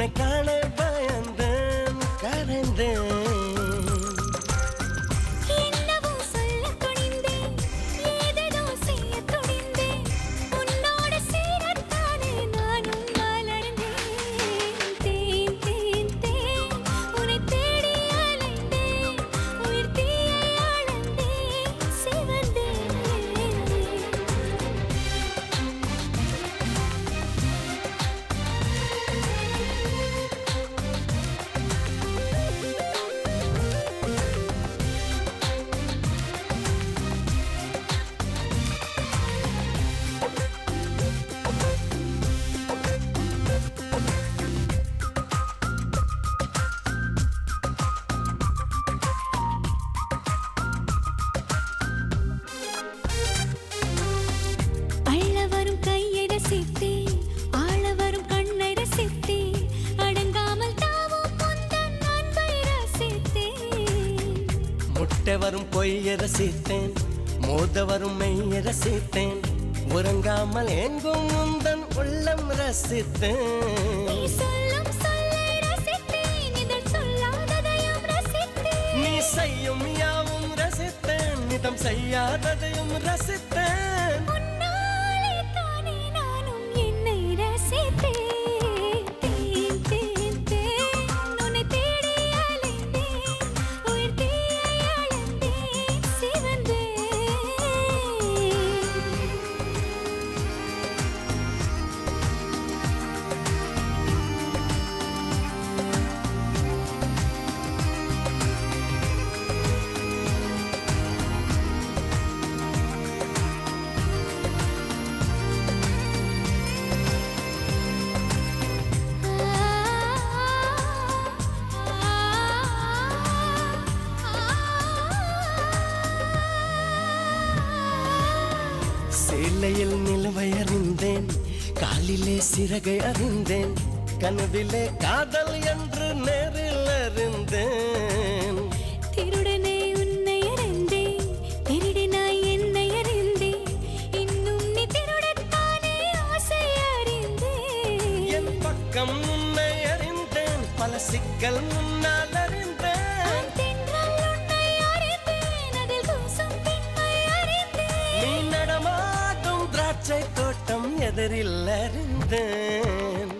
உன்னை காண முட்டை வரும் பொய்ய ரசித்தேன் மோத வரும் மெய்ய ரசித்தேன் உறங்காமல் எங்கும் முந்தன் உள்ளம் ரசித்தேன். நீ செய்யும் யாவும் ரசித்தேன் நிதம் செய்யாததையும் ரசித்தேன். சேலையில் நிலவை அறிந்தேன் காலிலே சிறகை அறிந்தேன் கனவிலே காதல் என்று நேரில் அறிந்தேன். திருடனே உன்னை அறிந்தேன் திருடினாய் என்னை அறிந்தேன் இன்னும் நீ திருடத்தானே ஆசை அறிந்தேன். என் பக்கம் உன்னை அறிந்தேன் பல சிக்கல் முன்னால் பச்சை தோட்டம் எதிரில் அறிந்தேன்